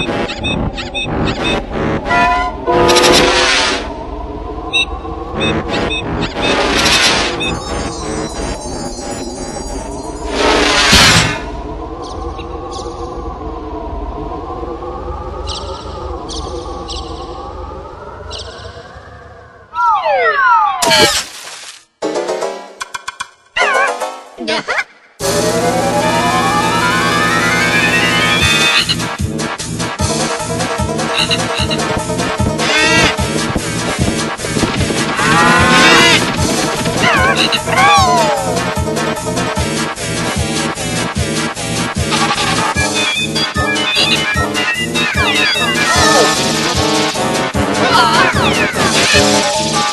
Yeah.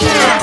Yeah!